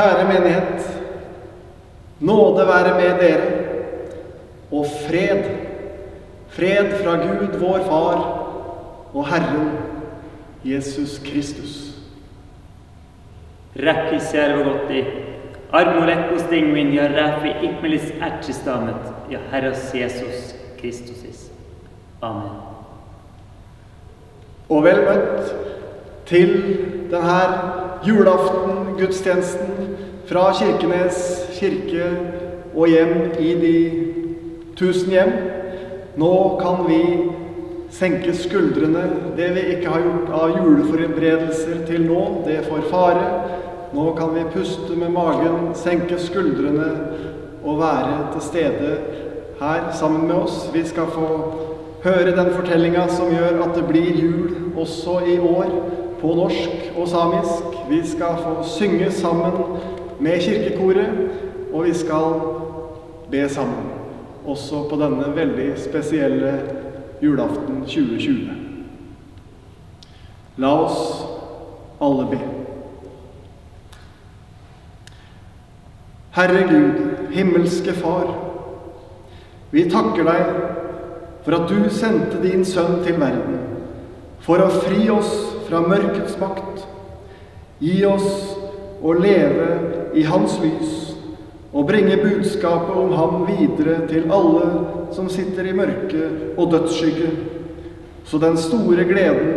Kjære menighet. Nåde være med dere, og fred. Fred fra Gud, vår Far, og Herren Jesus Kristus. Räkki servogotti, armo lekkos dingmin ja räfi ikmelis ätsistamet ja Herras Jesus Kristusis. Amen. Og vel møtt til denne julaften-gudstjenesten fra Kirkenes kirke og hjem i de tusen hjem. Nå kan vi senke skuldrene. Det vi ikke har gjort av juleforberedelser til nå, det får fare. Nå kan vi puste med magen, senke skuldrene og være til stede her sammen med oss. Vi skal få høre den fortellinga som gjør at det blir jul også i år på norsk og samisk. Vi skal få synge sammen med kirkekoret, og vi skal be sammen. Også på denne veldig spesielle julaften 2020. La oss alle be. Herre Gud, himmelske Far. Vi takker deg for at du sendte din sønn til verden for å fri oss fra mørkets makt. Gi oss å leve i hans lys og bringe budskapet om ham videre til alle som sitter i mørke og dødsskygge, så den store gleden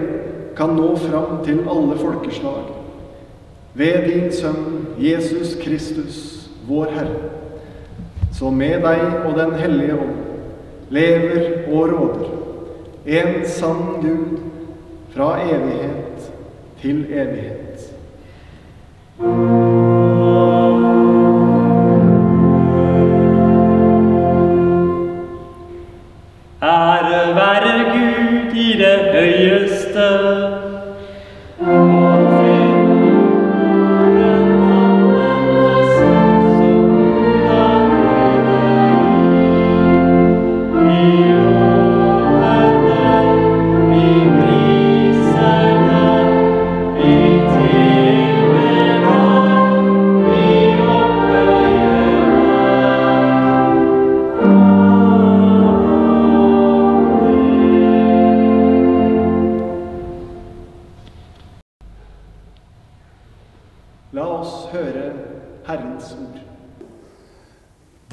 kan nå fram til alle folkeslag. Ved din Sønn Jesus Kristus, vår Herre, som med deg og Den hellige ånd lever og råder, en sann Gud, fra evighet til evighet. Ære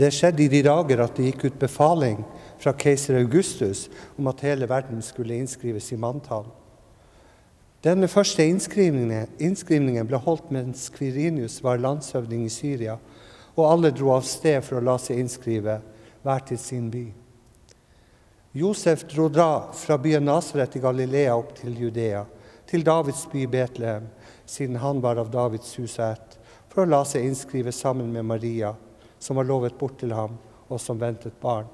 Det skjedde i de dager at det gikk ut befaling fra keiser Augustus om at hele verden skulle innskrives i manntall. Denne første innskrivningen, innskrivningen ble holdt mens Kvirinius var landshøvding i Syria, og alle dro av sted for å la seg innskrive, hver til sin by. Josef dro dra fra byen Nasaret i Galilea opp til Judea, til Davids by Betlehem, siden han var av Davids hus og ett, for å la seg innskrive sammen med Maria, som var lovet bort til ham, og som ventet barn.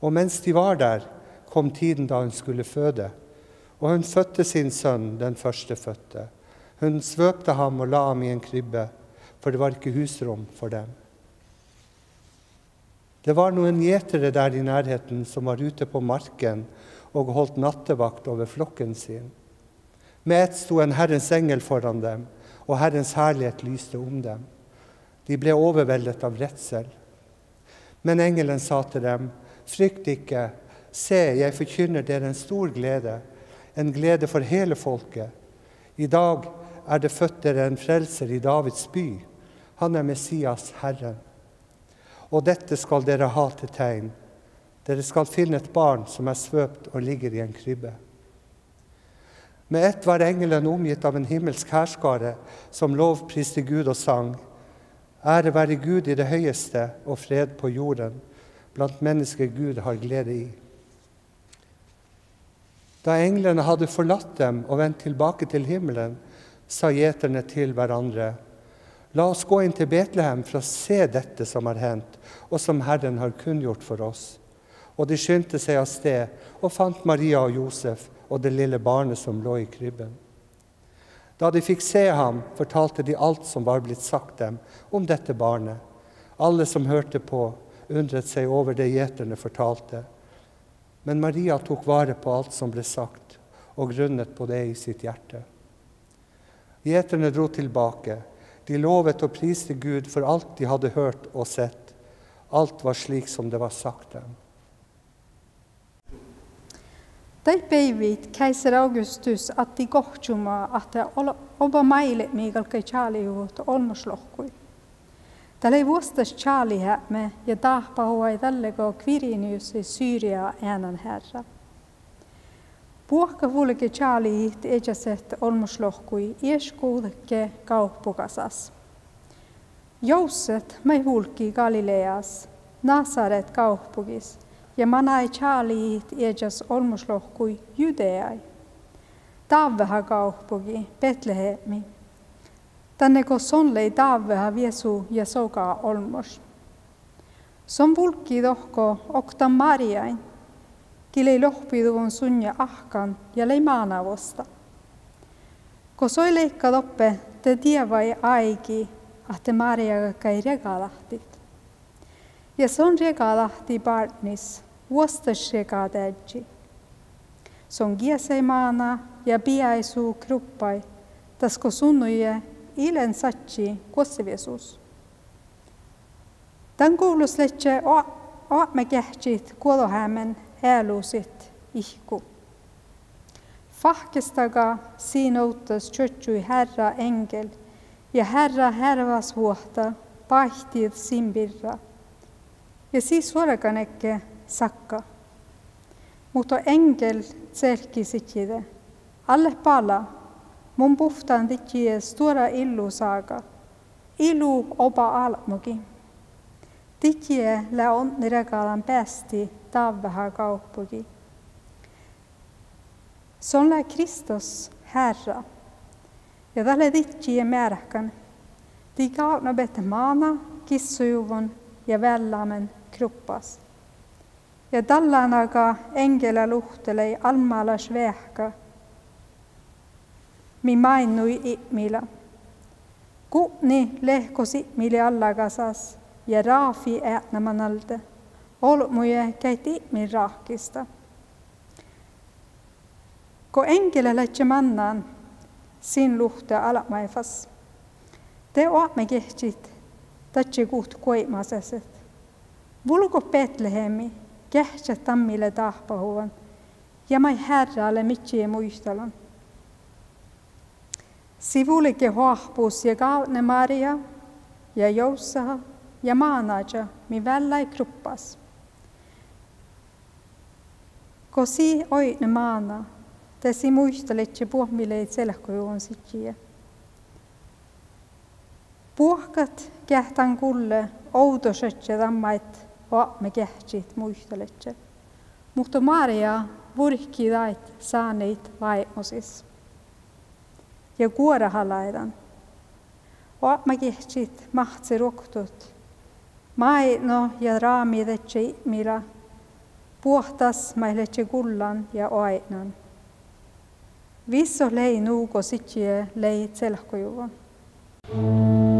Og mens de var der, kom tiden da hun skulle føde, og hun fødte sin sønn, den førstefødte. Hun svøpte ham og la ham i en krybbe, for det var ikke husrom for dem. Det var noen gjetere der i nærheten som var ute på marken og holdt nattevakt over flokken sin. Med ett sto en Herrens engel foran dem, og Herrens herlighet lyste om dem. De ble overveldet av redsel. Men engelen sa til dem, frykt ikke, se, jeg forkynner dere en stor glede, en glede for hele folket. I dag er det født dere en frelser i Davids by. Han er Messias, Herren. Og dette skal dere ha til tegn. Dere skal finne et barn som er svøpt og ligger i en krybbe. Med ett var engelen omgitt av en himmelsk hærskare som lovpriste Gud og sang. Ære være Gud i det høyeste og fred på jorden, blant mennesker Gud har glede i. Da englene hadde forlatt dem og vendt tilbake til himmelen, sa gjeterne til hverandre, La oss gå inn til Betlehem for å se dette som har hendt, og som Herren har kunngjort for oss. Og de skyndte seg av sted og fant Maria og Josef og det lille barnet som lå i krybben. Da de fikk se ham, fortalte de alt som var blitt sagt dem om dette barnet. Alle som hørte på, undret seg over det gjeterne fortalte. Men Maria tok vare på alt som ble sagt, og grunnet på det i sitt hjerte. Gjeterne dro tilbake. De lovet og priste Gud for alt de hadde hørt og sett. Alt var slik som det var sagt dem. De peivit keiser Augustus atti kohtsuma ahte oba maile miigalkai chaalijuut olmuslohkui. Tällä ei vuostas chaalihämme ja tahpahuai tällego Quirinius Syyria äänen herra. Puhka vulke chaaliit ejaset olmuslohkui ieskuudekke kauppukasas. Jousset mai hulki Galileas, Nasaret kauppukis – ja manai chaaliit ejas olmuslohkui Jydeai. Taaveha kaupuki Betlehemi. Tänne ko sonlei taaveha viesu ja soka olmos. Son vulkki tohko oktan Mariain. Kilei lohpiduvon sunja ahkan ja lei maanavosta. Ko soi leikka toppe te tievai aiki, ahte Maria kai regalahtit. Ja son regalahti partnis, ostaskegad som ger sig mana ja biaisu kroppai, tasko sunnuje ilen satsi kossevesus. Tän kuulusletse aatme kähtsit kuolohämmen hääluusit ihku. Fahkestaga sinoutas tjötsui herra engel ja herra härvas huohta pahtiiv simbirra. Ja siis olekaneke sakka. Mutta engel tselkisi kide. Alle pala, mun puhtaan tikkiä stora illu saaka. Ilu opa almuki. Tikkiä lä onnirekalan päästi tavvähä kauppuki. Son lä Kristus Herra. Ja tälle tikkiä määräkän. Tikka on bette maana, kissujuvon ja vällämen kruppas. ja talle on aga ängelaluhtele allmalas vähka. me mainui itmila. Kutni lehkus itmili alla kasas ja raafi ätnaman alda. Olmuje käit itmin rahkista. Kun enkele lähtsi mannaan, sin luhte alamaifas. Te oamme kehtsit, tatsi kuht koimaseset. Vulko Betlehemi, kähtsä tammille tahpahuvan, ja mai herralle mitsi muistelun. Sivulike hoahpus ja kaune Maria ja Joussaha ja maanaja mi vällai kruppas. Kosi oine maana, tesi muisteletse puhmileid selhkojuun sitsiä. Puhkat kähtän kulle oudosetse tammait me kehtsit muisteletse. Mutta Maria vurhki dait saaneit vaimosis. Ja kuorahalaidan. me kehtsit mahtsi ruktut. Maino ja raamidetse mira. Puhtas mailetse kullan ja oainan. Visso lei nuuko sitsie lei selhkojuvon. thank you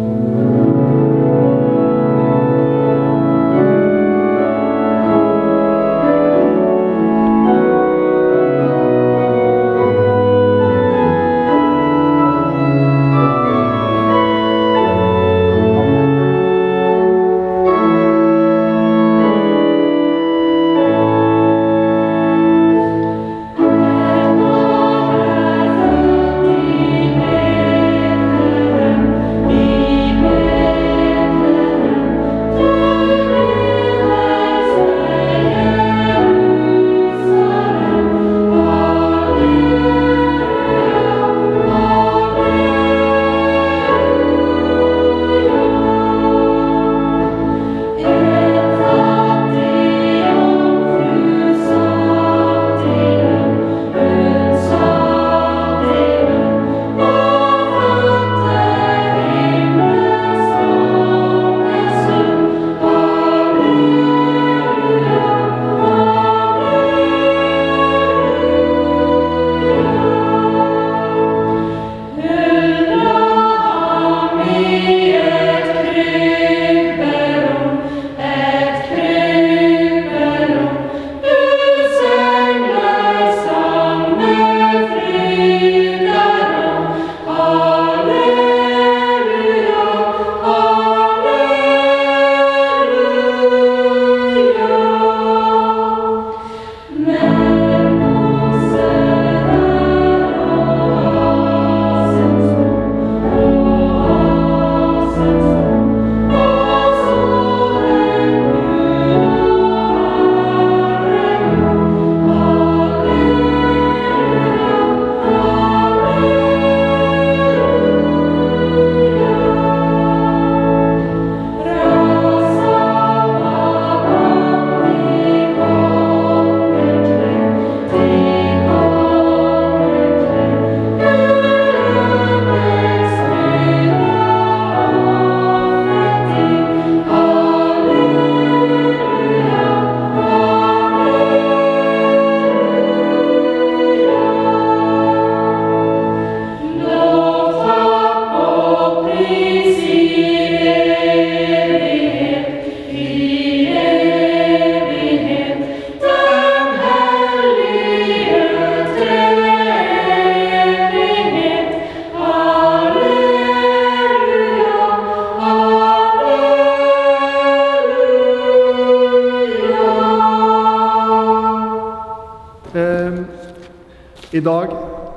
I dag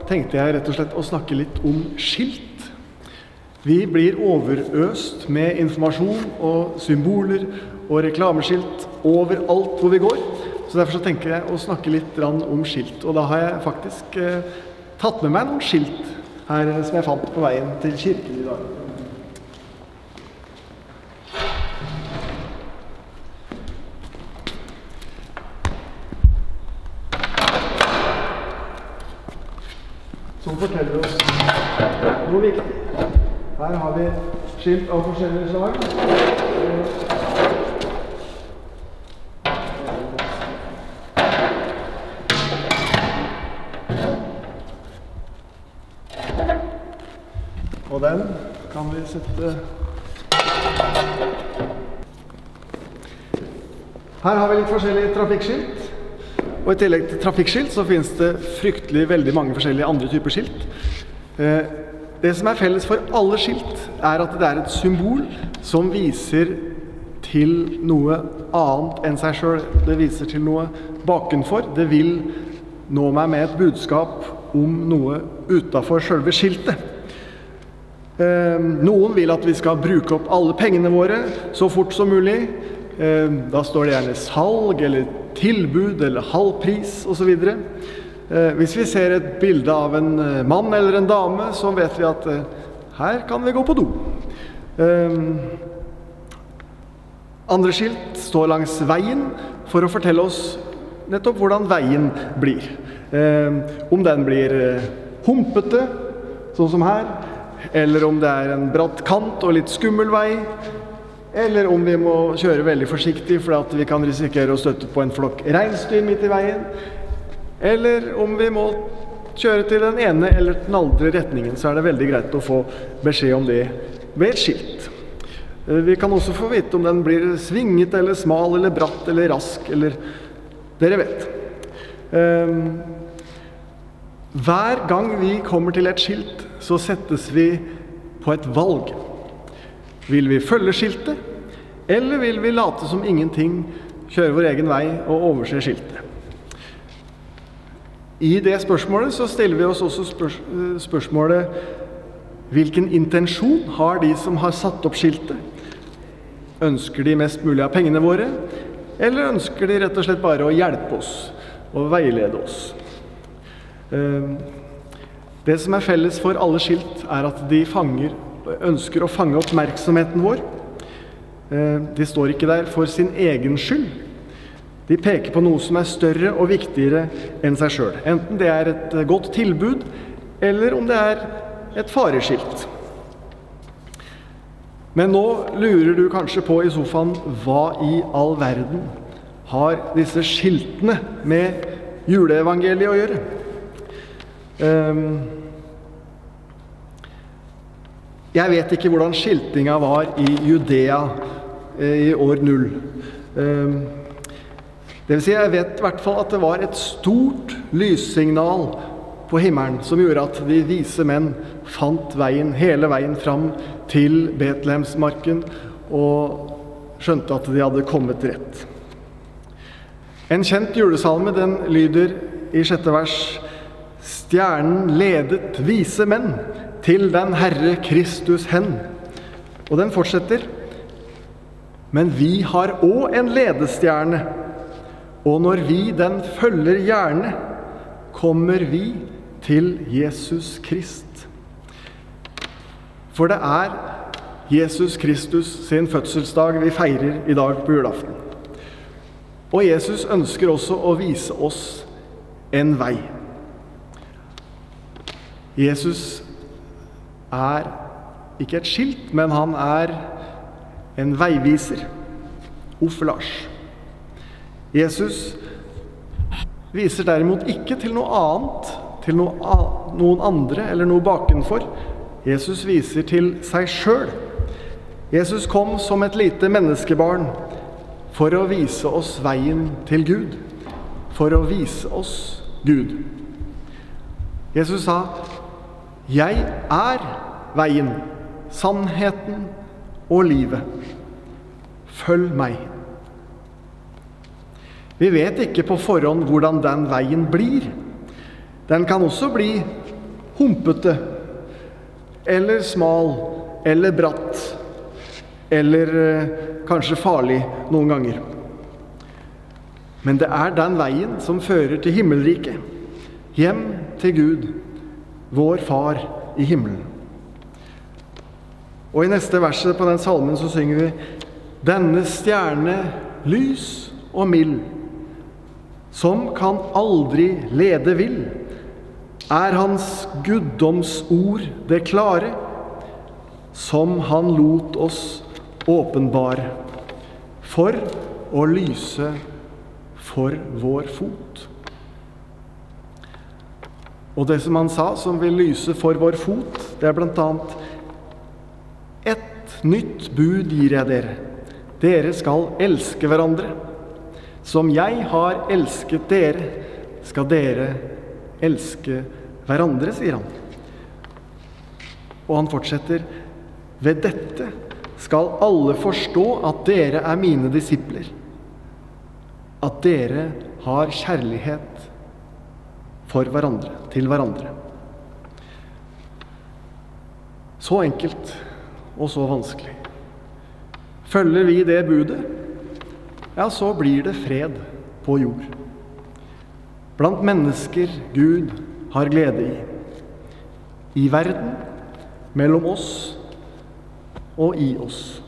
tenkte jeg rett og slett å snakke litt om skilt. Vi blir overøst med informasjon og symboler og reklameskilt overalt hvor vi går. Så Derfor så tenker jeg å snakke litt om skilt. Og da har jeg faktisk eh, tatt med meg noen skilt her som jeg fant på veien til kirken i dag. Skilt av forskjellige slag. Og den kan vi sette Her har vi litt forskjellige trafikkskilt. Og i tillegg til trafikkskilt så finnes det fryktelig veldig mange forskjellige andre typer skilt. Eh, det som er felles for alle skilt, er at det er et symbol som viser til noe annet enn seg sjøl. Det viser til noe bakenfor. Det vil nå meg med et budskap om noe utafor sjølve skiltet. Eh, noen vil at vi skal bruke opp alle pengene våre så fort som mulig. Eh, da står det gjerne salg eller tilbud eller halv pris osv. Eh, hvis vi ser et bilde av en eh, mann eller en dame, så vet vi at eh, her kan vi gå på do. Eh, andre skilt står langs veien for å fortelle oss nettopp hvordan veien blir. Eh, om den blir humpete, sånn som her, eller om det er en bratt kant og litt skummel vei, eller om vi må kjøre veldig forsiktig fordi vi kan risikere å støtte på en flokk reinsdyr midt i veien. Eller om vi må kjøre til den ene eller den andre retningen, så er det veldig greit å få beskjed om det ved et skilt. Eh, Vi kan også få vite om den blir svinget eller smal eller bratt eller rask eller Dere vet. Ehm, Hver gang vi kommer til et skilt, så settes vi på et valg. Vil vi følge skiltet, eller vil vi late som ingenting, kjøre vår egen vei og overse skiltet? I det spørsmålet så stiller vi oss også spørs spørsmålet hvilken intensjon har de som har satt opp skiltet? Ønsker de mest mulig av pengene våre, eller ønsker de rett og slett bare å hjelpe oss og veilede oss? Ehm, Det som er felles for alle skilt, er at de fanger, ønsker å fange oppmerksomheten vår. Eh, De står ikke der for sin egen skyld. De peker på noe som er større og viktigere enn seg sjøl. Enten det er et eh, godt tilbud, eller om det er et fareskilt. Men nå lurer du kanskje på i sofaen hva i all verden har disse skiltene med juleevangeliet å gjøre? Ehm, jeg vet ikke hvordan skiltinga var i Judea eh, i år null. Ehm, vil si, jeg vet i hvert fall at det var et stort lyssignal på himmelen som gjorde at de vise menn fant veien hele veien fram til Betlehemsmarken og skjønte at de hadde kommet rett. En kjent julesalme den lyder i sjette vers Stjernen ledet vise menn til den Herre Kristus hen. Og den fortsetter. Men vi har òg en ledestjerne, og når vi den følger gjerne, kommer vi til Jesus Krist. For det er Jesus Kristus sin fødselsdag vi feirer i dag på julaften. Og Jesus ønsker også å vise oss en vei. Jesus er ikke et skilt, men han er en veiviser. Offe Lars. Jesus viser derimot ikke til noe annet, til noe, noen andre eller noe bakenfor. Jesus viser til seg sjøl. Jesus kom som et lite menneskebarn for å vise oss veien til Gud. For å vise oss Gud. Jesus sa, 'Jeg er veien, sannheten og livet. Følg meg.' Vi vet ikke på forhånd hvordan den veien blir. Den kan også bli humpete eller smal eller bratt eller eh, kanskje farlig noen ganger. Men det er den veien som fører til himmelriket, hjem til Gud, vår Far i himmelen. Og i neste verset på den salmen så synger vi Denne stjerne lys og mild, som kan aldri lede vill, er hans guddomsord det klare, som han lot oss åpenbare, for å lyse for vår fot. Og det som han sa, som vil lyse for vår fot, det er annet Et nytt bud gir jeg dere. Dere skal elske hverandre. Som jeg har elsket dere, skal dere elske hverandre, sier han. Og han fortsetter Ved dette skal alle forstå at dere er mine disipler. At dere har kjærlighet for hverandre, til hverandre. Så enkelt og så vanskelig. Følger vi det budet, ja, så blir det fred på jord. Blant mennesker Gud har glede i. I verden, mellom oss og i oss.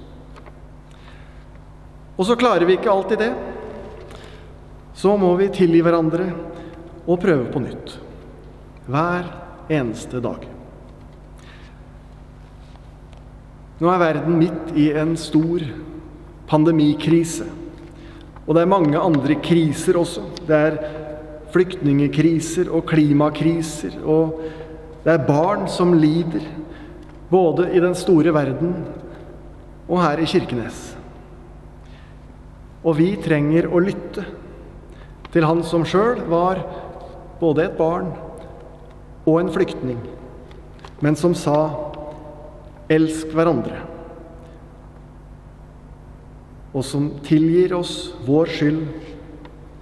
Og så klarer vi ikke alltid det. Så må vi tilgi hverandre og prøve på nytt. Hver eneste dag. Nå er verden midt i en stor pandemikrise. Og det er mange andre kriser også. Det er flyktningekriser og klimakriser. Og det er barn som lider, både i den store verden og her i Kirkenes. Og vi trenger å lytte til han som sjøl var både et barn og en flyktning, men som sa Elsk hverandre. Og som tilgir oss vår skyld,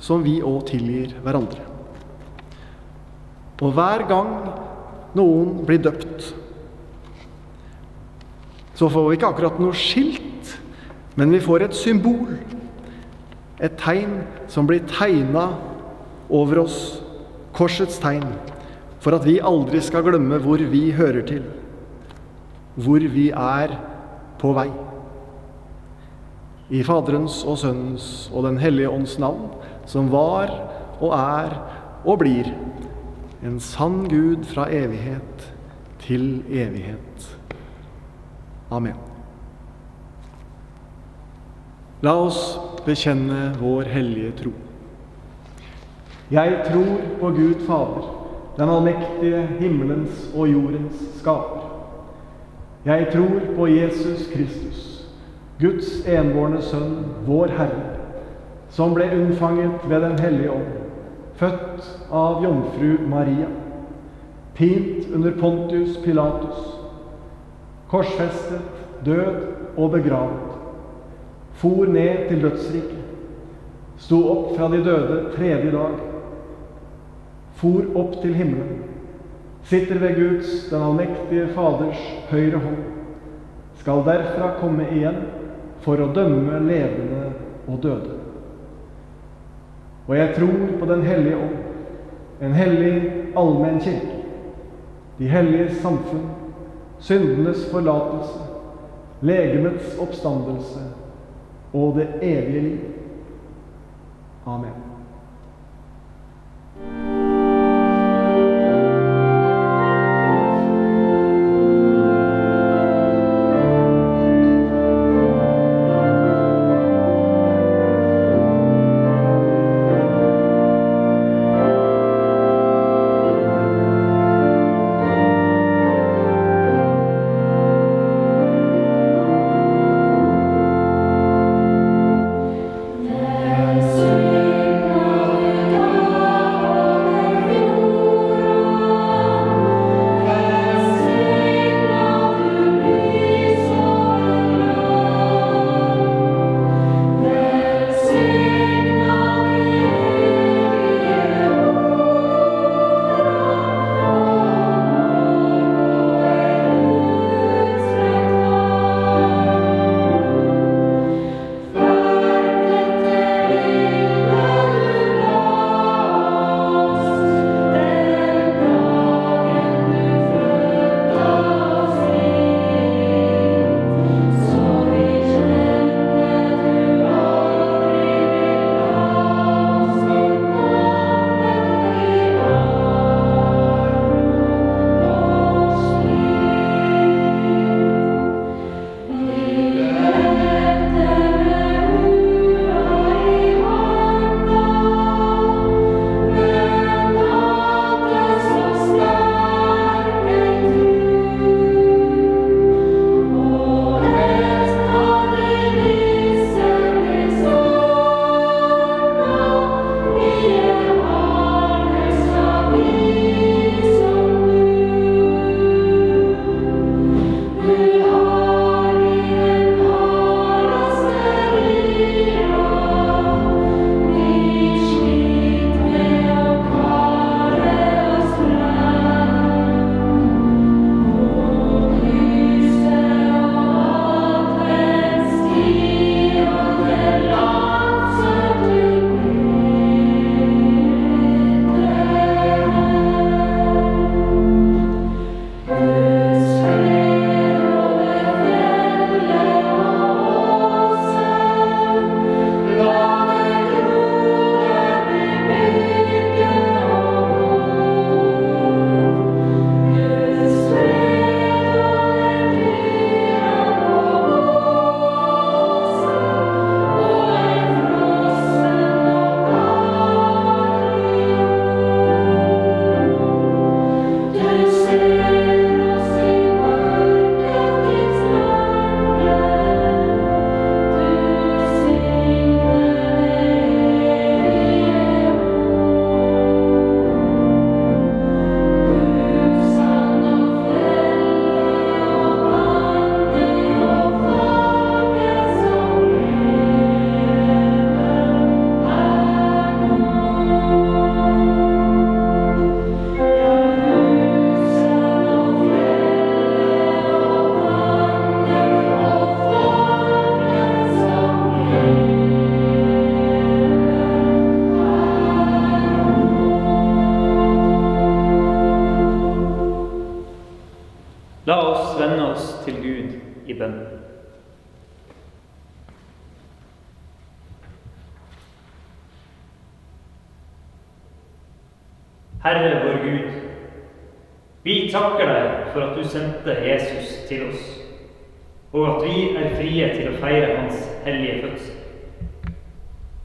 som vi òg tilgir hverandre. Og hver gang noen blir døpt, så får vi ikke akkurat noe skilt, men vi får et symbol. Et tegn som blir tegna over oss, korsets tegn, for at vi aldri skal glemme hvor vi hører til hvor vi er på vei. I Faderens og Sønnens og Den hellige ånds navn, som var og er og blir en sann Gud fra evighet til evighet. Amen. La oss bekjenne vår hellige tro. Jeg tror på Gud Fader, den allmektige himmelens og jordens skaper. Jeg tror på Jesus Kristus, Guds enbårne Sønn, vår Herre, som ble unnfanget ved Den hellige ånd, født av jomfru Maria, pint under Pontius Pilatus, korsfestet, død og begravet, for ned til dødsriket, sto opp fra de døde tredje dag, for opp til himmelen sitter ved Guds, den allmektige Faders, høyre hånd, skal derfra komme igjen for å dømme levende og døde. Og jeg tror på Den hellige ånd, en hellig allmenn kirke, de helliges samfunn, syndenes forlatelse, legemets oppstandelse og det evige liv. Amen.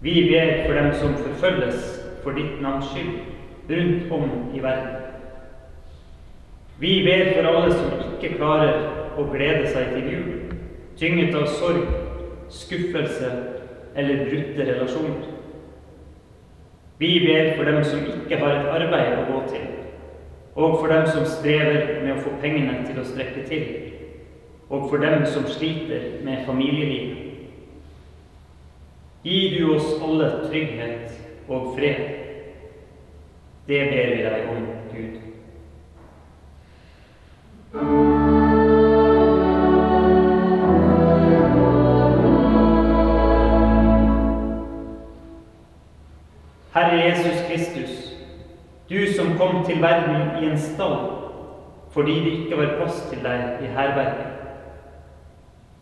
Vi ber for dem som forfølges for ditt navns skyld rundt om i verden. Vi ber for alle som ikke klarer å glede seg til jul, tynget av sorg, skuffelse eller brutte relasjoner. Vi ber for dem som ikke har et arbeid å gå til, og for dem som strever med å få pengene til å strekke til, og for dem som sliter med familielivet. Gi du oss alle trygghet og fred. Det ber vi deg om, Gud. Herre Jesus Kristus, du som kom til verden i en stall fordi det ikke var plass til deg i herberget.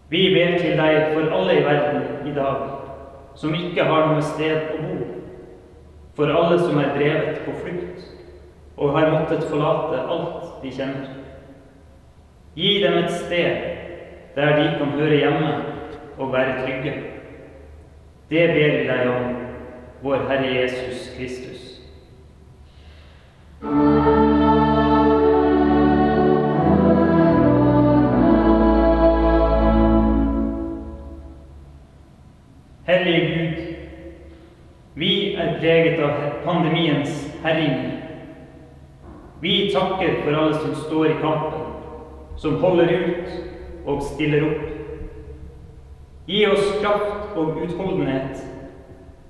Vi ber til deg for alle i verden i dag som ikke har noe sted å bo, for alle som er drevet på flukt og har måttet forlate alt de kjenner. Gi dem et sted der de kan høre hjemme og være trygge. Det ber vi deg om, vår Herre Jesus Kristus. Herjinger. Vi takker for alle som står i kampen, som holder ut og stiller opp. Gi oss kraft og utholdenhet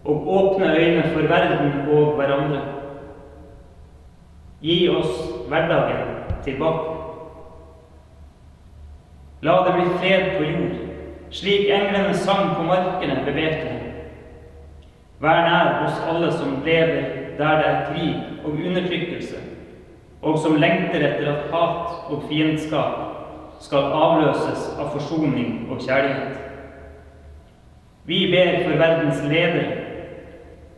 og åpne øyne for verden og hverandre. Gi oss hverdagen tilbake. La det bli fred på jord, slik englene sang på markene Betlehem. Vær nær hos alle som lever der det er krig og undertrykkelse, og som lengter etter at hat og fiendskap skal avløses av forsoning og kjærlighet. Vi ber for verdens ledere.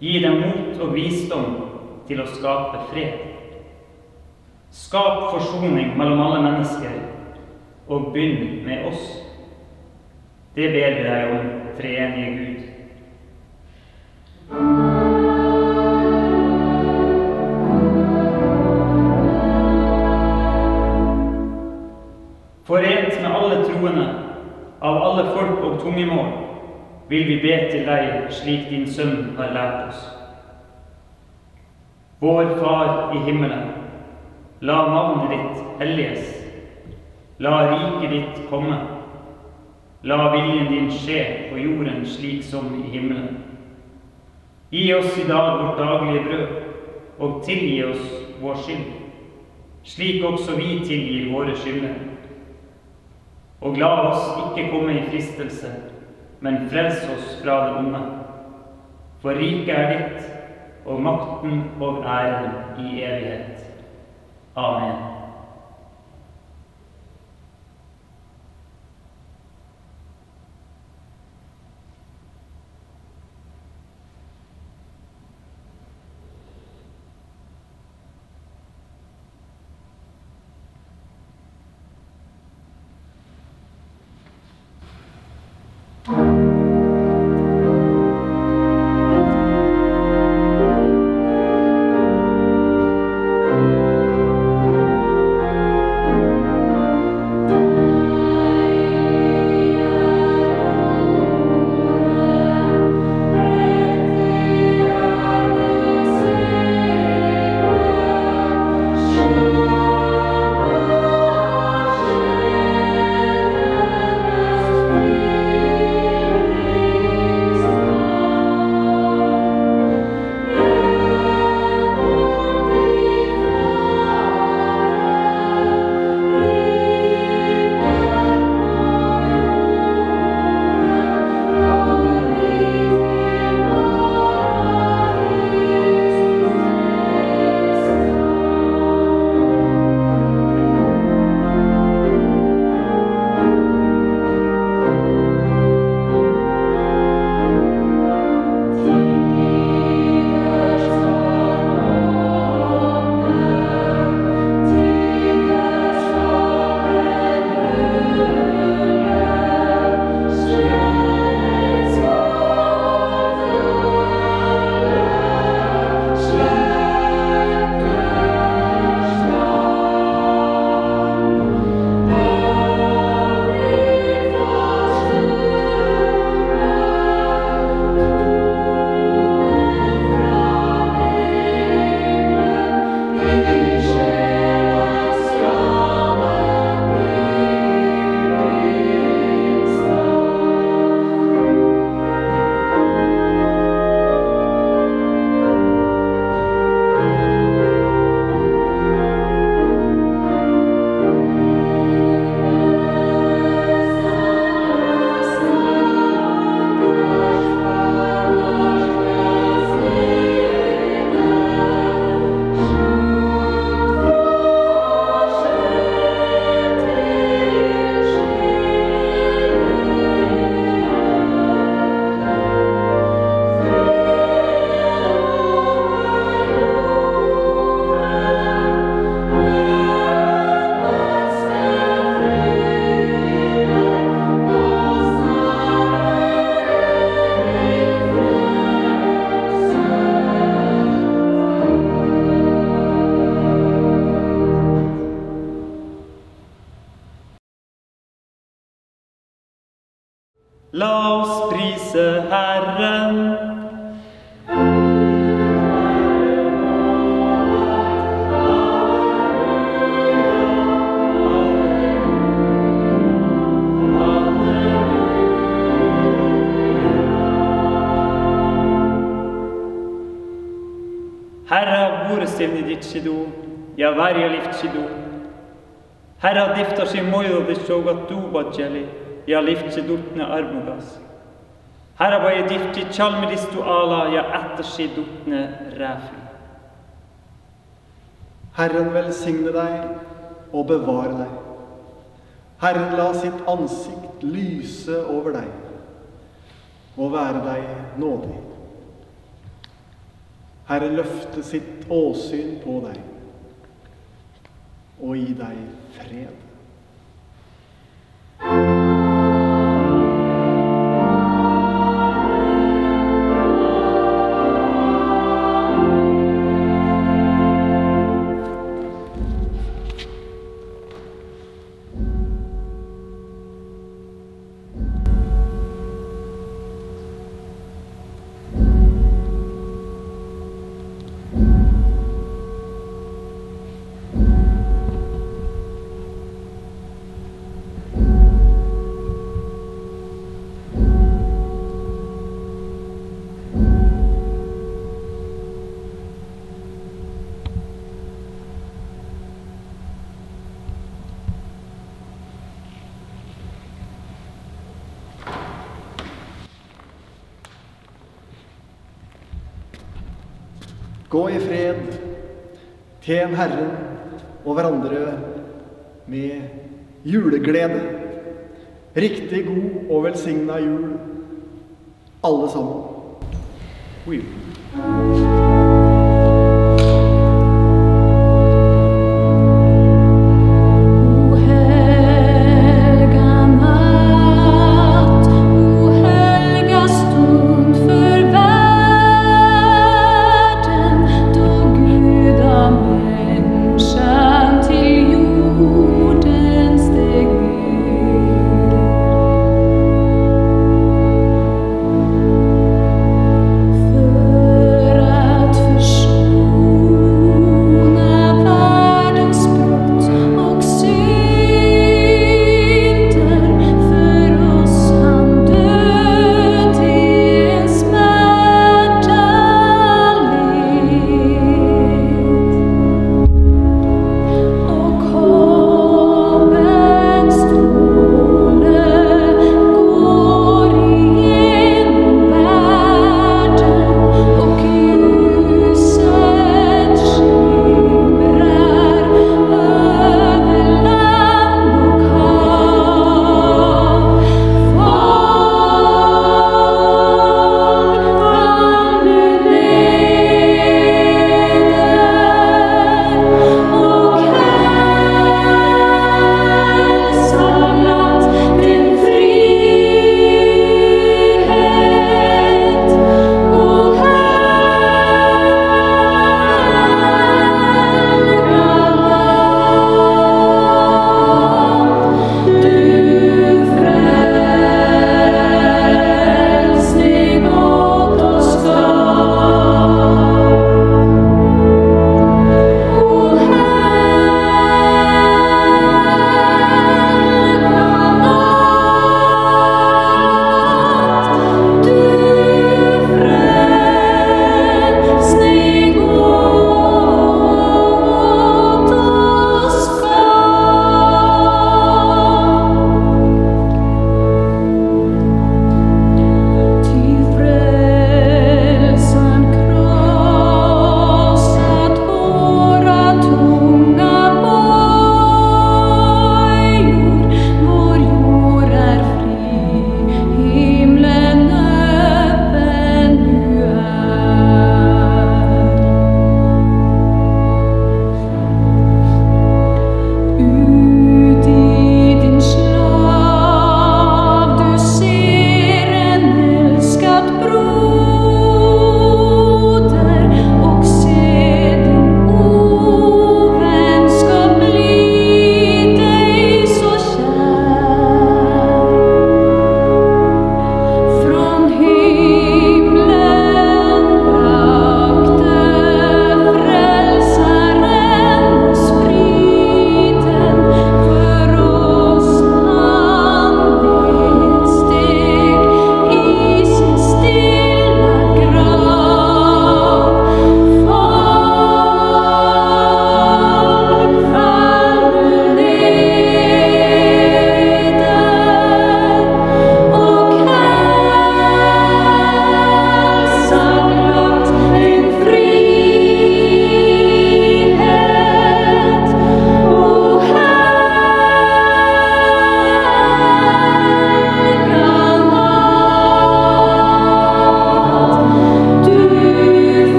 Gi dem mot og visdom til å skape fred. Skap forsoning mellom alle mennesker, og begynn med oss. Det ber vi deg om, treenige Gud. Troende, av alle folk og tungemål, vil vi be til deg slik din sønn har lært oss. Vår Far i himmelen. La navnet ditt helliges. La riket ditt komme. La viljen din skje på jorden slik som i himmelen. Gi oss i dag vårt daglige brød, og tilgi oss vår skyld, slik også vi tilgir våre skyldnere. Og la oss ikke komme i fristelse, men frels oss fra det onde. For riket er ditt, og makten og æren i evighet. Amen. Herra diftasi moidodissogat tuubadjali ja liftsidutne armugas. Herra vaje difti chalmedistu ala ja ettersidutne räfi. Herren velsigne deg og bevare deg. Herren la sitt ansikt lyse over deg og være deg nådig. Herren løfte sitt åsyn på deg og gi deg fred. Gå i fred, tjen Herren og hverandre med juleglede. Riktig god og velsigna jul, alle sammen. Oi.